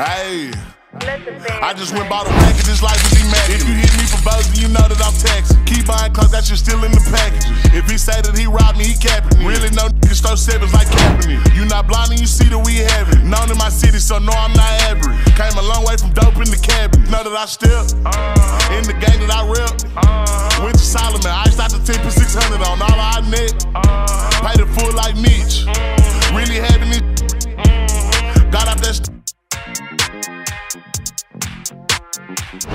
Hey. I just went bought a package, this life is immaculate. If you hit me for both, you know that I'm taxing. Keep buying cause that shit still in the packages. If he say that he robbed me, he capping me. Really no niggas throw sevens like Kaepernick. You not blind and you see that we have it. Known in my city, so no, I'm not average. Came a long way from dope in the cabin. Know that I still in the game that I rep. Went to Solomon, iced out the 10 for 600 on all our net. あ!